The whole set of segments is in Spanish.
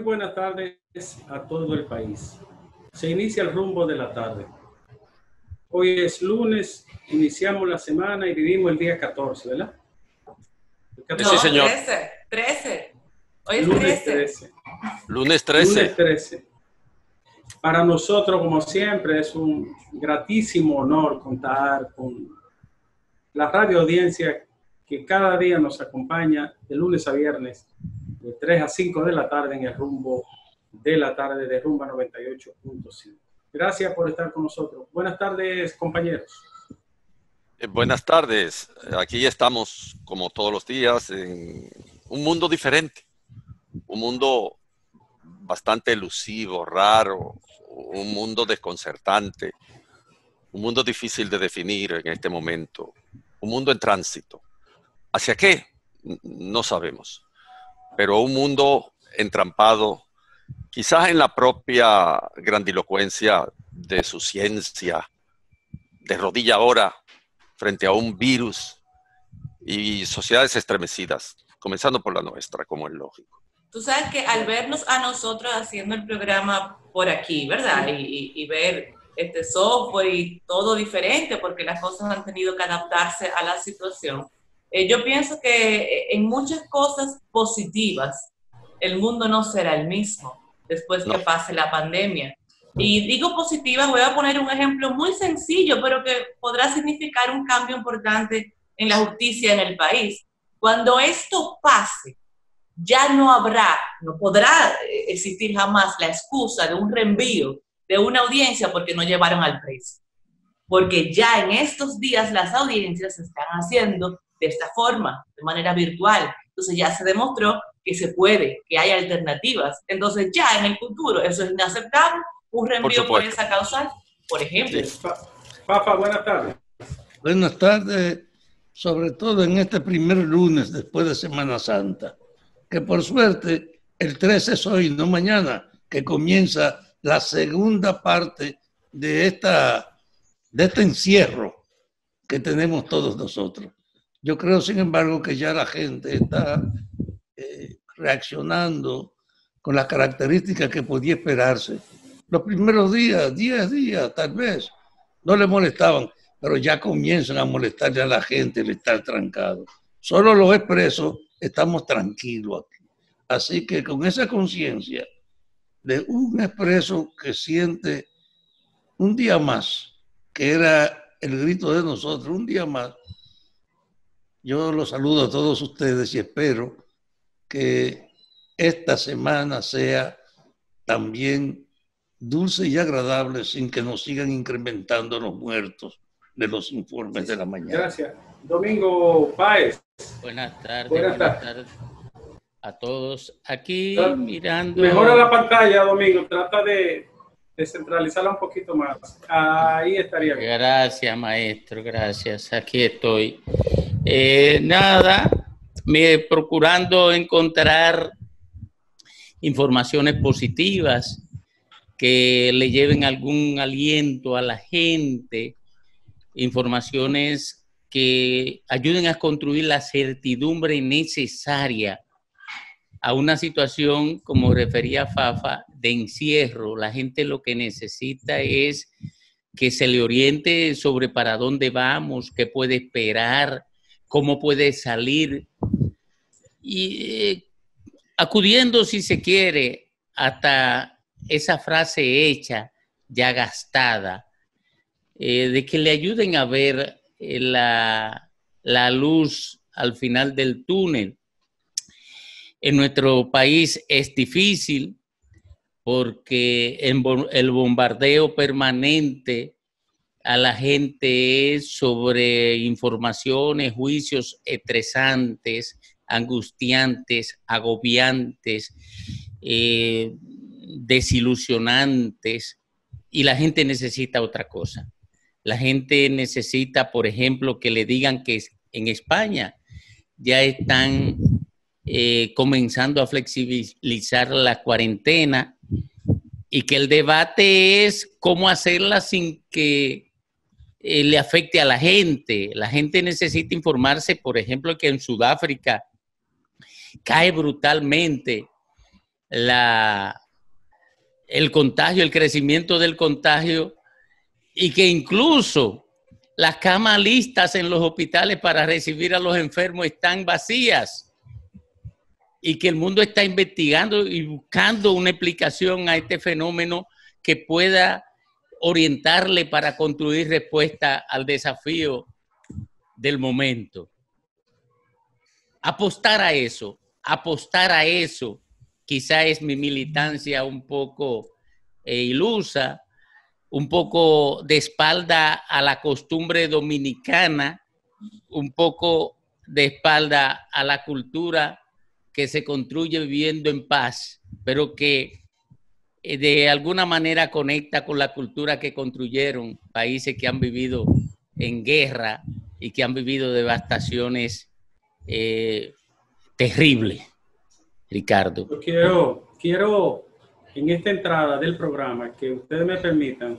buenas tardes a todo el país. Se inicia el rumbo de la tarde. Hoy es lunes, iniciamos la semana y vivimos el día 14, ¿verdad? sí, señor. 13, 13. Hoy es lunes 13. Lunes 13. Lunes 13. Para nosotros, como siempre, es un gratísimo honor contar con la radio audiencia que cada día nos acompaña de lunes a viernes de 3 a 5 de la tarde en el rumbo de la tarde de Rumba 98.5. Gracias por estar con nosotros. Buenas tardes, compañeros. Eh, buenas tardes. Aquí estamos, como todos los días, en un mundo diferente. Un mundo bastante elusivo, raro, un mundo desconcertante, un mundo difícil de definir en este momento, un mundo en tránsito. ¿Hacia qué? No sabemos pero un mundo entrampado quizás en la propia grandilocuencia de su ciencia, de rodilla ahora frente a un virus y sociedades estremecidas, comenzando por la nuestra, como es lógico. Tú sabes que al vernos a nosotros haciendo el programa por aquí, ¿verdad? Y, ver este software y todo diferente, porque las cosas han tenido que adaptarse a la situación eh, yo pienso que eh, en muchas cosas positivas el mundo no será el mismo después que pase la pandemia. Y digo positivas, voy a poner un ejemplo muy sencillo, pero que podrá significar un cambio importante en la justicia en el país. Cuando esto pase, ya no habrá, no podrá eh, existir jamás la excusa de un reenvío de una audiencia porque no llevaron al preso. Porque ya en estos días las audiencias se están haciendo de esta forma, de manera virtual. Entonces ya se demostró que se puede, que hay alternativas. Entonces ya en el futuro eso es inaceptable, un reenvío puede esa causal, por ejemplo. Papa, buenas tardes. Buenas tardes, sobre todo en este primer lunes después de Semana Santa, que por suerte el 13 es hoy, no mañana, que comienza la segunda parte de, esta, de este encierro que tenemos todos nosotros. Yo creo, sin embargo, que ya la gente está eh, reaccionando con las características que podía esperarse. Los primeros días, 10 días tal vez, no le molestaban, pero ya comienzan a molestarle a la gente el estar trancado. Solo los expresos estamos tranquilos aquí. Así que con esa conciencia de un expreso que siente un día más, que era el grito de nosotros, un día más, yo los saludo a todos ustedes y espero que esta semana sea también dulce y agradable sin que nos sigan incrementando los muertos de los informes de la mañana. Gracias. Domingo Páez. Buenas tardes. Buenas, tardes. a todos. Aquí mirando. Mejora la pantalla, Domingo. Trata de descentralizarla un poquito más. Ahí estaría bien. Gracias, maestro. Gracias. Aquí estoy. Eh, nada, me procurando encontrar informaciones positivas que le lleven algún aliento a la gente, informaciones que ayuden a construir la certidumbre necesaria a una situación, como refería Fafa, de encierro. La gente lo que necesita es que se le oriente sobre para dónde vamos, qué puede esperar, cómo puede salir y eh, acudiendo, si se quiere, hasta esa frase hecha, ya gastada, eh, de que le ayuden a ver eh, la, la luz al final del túnel. En nuestro país es difícil porque el bombardeo permanente a la gente sobre informaciones, juicios estresantes, angustiantes, agobiantes, eh, desilusionantes, y la gente necesita otra cosa. La gente necesita, por ejemplo, que le digan que en España ya están eh, comenzando a flexibilizar la cuarentena y que el debate es cómo hacerla sin que eh, le afecte a la gente. La gente necesita informarse, por ejemplo, que en Sudáfrica cae brutalmente el contagio, el crecimiento del contagio y que incluso las camas listas en los hospitales para recibir a los enfermos están vacías y que el mundo está investigando y buscando una explicación a este fenómeno que pueda orientarle para construir respuesta al desafío del momento. Apostar a eso, apostar a eso, quizá es mi militancia un poco eh, ilusa, un poco de espalda a la costumbre dominicana, un poco de espalda a la cultura que se construye viviendo en paz, pero que de alguna manera conecta con la cultura que construyeron países que han vivido en guerra y que han vivido devastaciones eh, terribles. Ricardo. Yo quiero, quiero en esta entrada del programa que ustedes me permitan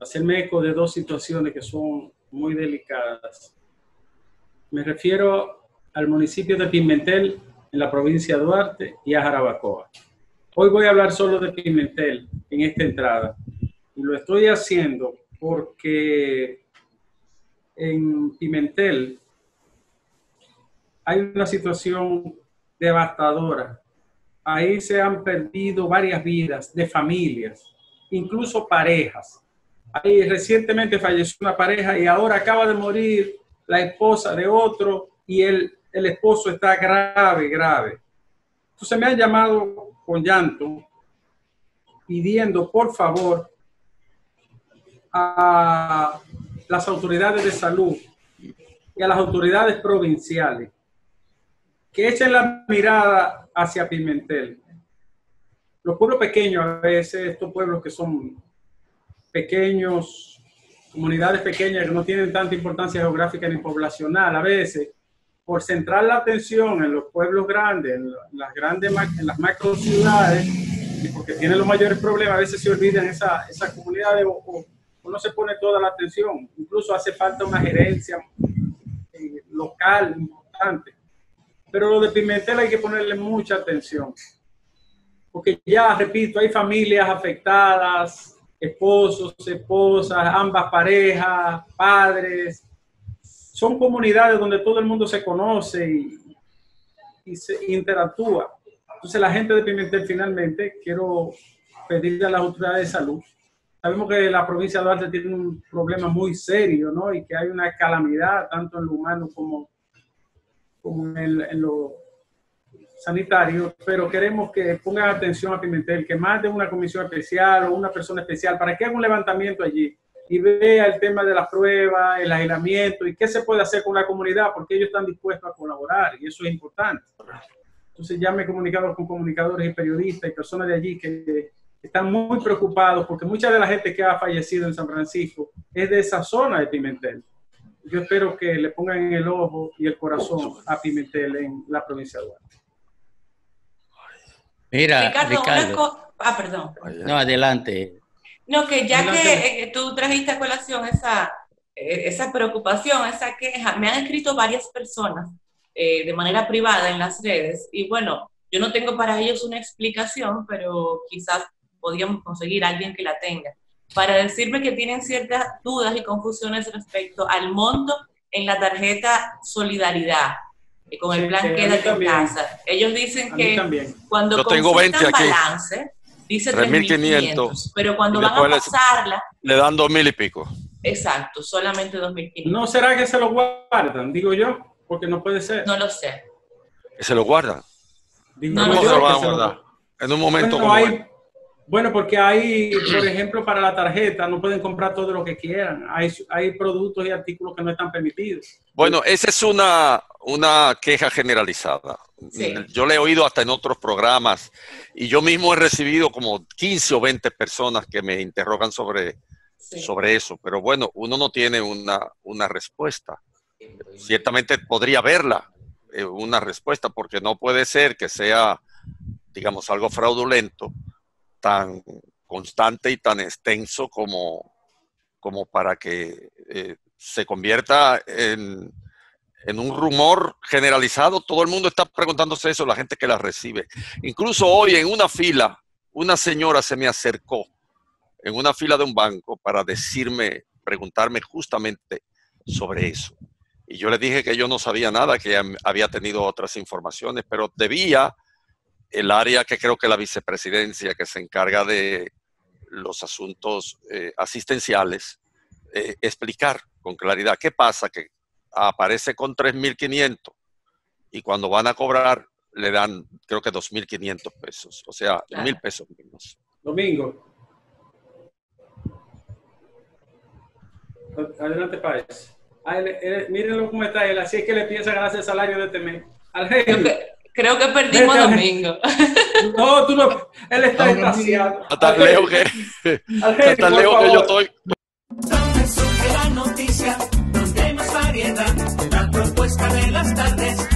hacerme eco de dos situaciones que son muy delicadas. Me refiero al municipio de Pimentel en la provincia de Duarte y a Jarabacoa. Hoy voy a hablar solo de Pimentel en esta entrada. Y lo estoy haciendo porque en Pimentel hay una situación devastadora. Ahí se han perdido varias vidas de familias, incluso parejas. Ahí recientemente falleció una pareja y ahora acaba de morir la esposa de otro y el el esposo está grave, grave. Entonces me han llamado con llanto pidiendo por favor a las autoridades de salud y a las autoridades provinciales que echen la mirada hacia Pimentel. Los pueblos pequeños, a veces estos pueblos que son pequeños, comunidades pequeñas que no tienen tanta importancia geográfica ni poblacional, a veces por centrar la atención en los pueblos grandes, en las grandes, en las macro ciudades, y porque tienen los mayores problemas, a veces se olvidan esa, esa comunidad o, no se pone toda la atención. Incluso hace falta una gerencia eh, local importante. Pero lo de Pimentel hay que ponerle mucha atención. Porque ya, repito, hay familias afectadas, esposos, esposas, ambas parejas, padres, son comunidades donde todo el mundo se conoce y, se interactúa. Entonces la gente de Pimentel finalmente, quiero pedirle a las autoridades de salud, sabemos que la provincia de Duarte tiene un problema muy serio, ¿no? Y que hay una calamidad tanto en lo humano como, como en, en lo sanitario, pero queremos que pongan atención a Pimentel, que manden una comisión especial o una persona especial para que haga un levantamiento allí y vea el tema de las pruebas, el aislamiento y qué se puede hacer con la comunidad, porque ellos están dispuestos a colaborar y eso es importante. Entonces ya me he comunicado con comunicadores y periodistas y personas de allí que están muy preocupados porque mucha de la gente que ha fallecido en San Francisco es de esa zona de Pimentel. Yo espero que le pongan el ojo y el corazón a Pimentel en la provincia de Duarte. Mira, Ricardo, Ah, perdón. No, adelante. No, que ya que eh, tú trajiste a colación esa, eh, esa preocupación, esa queja, me han escrito varias personas eh, de manera privada en las redes y bueno, yo no tengo para ellos una explicación, pero quizás podríamos conseguir a alguien que la tenga, para decirme que tienen ciertas dudas y confusiones respecto al monto en la tarjeta Solidaridad y con el plan Quédate en casa. Ellos dicen que cuando tengo balance, dice 3.500, pero cuando van a pasarla... Le dan 2.000 y pico. Exacto, solamente 2.500. ¿No será que se lo guardan, digo yo? Porque no puede ser. No lo sé. ¿Que se lo guardan? no, se lo van a guardar? En un momento como bueno, porque hay, por ejemplo, para la tarjeta no pueden comprar todo lo que quieran. Hay, hay productos y artículos que no están permitidos. Bueno, esa es una, una queja generalizada. Yo le he oído hasta en otros programas y yo mismo he recibido como 15 o 20 personas que me interrogan sobre, sobre eso. Pero bueno, uno no tiene una, una respuesta. Ciertamente podría verla, eh, una respuesta, porque no puede ser que sea, digamos, algo fraudulento tan constante y tan extenso como, como para que eh, se convierta en, en un rumor generalizado, todo el mundo está preguntándose eso, la gente que la recibe. Incluso hoy en una fila, una señora se me acercó en una fila de un banco para decirme, preguntarme justamente sobre eso. Y yo le dije que yo no sabía nada, que había tenido otras informaciones, pero debía el área que creo que la vicepresidencia, que se encarga de los asuntos eh, asistenciales, eh, explicar con claridad qué pasa, que aparece con 3.500 y cuando van a cobrar le dan creo que 2.500 pesos, o sea, mil pesos menos. Domingo. Adelante, Páez. Mírenlo cómo está él, así es que le piensa ganarse el salario de este mes. Al Creo que perdimos domingo. No, tú no. Él está extasiado. Tan lejos que, tan lejos que yo estoy. Donde surge la noticia, donde hay más variedad, la propuesta de las tardes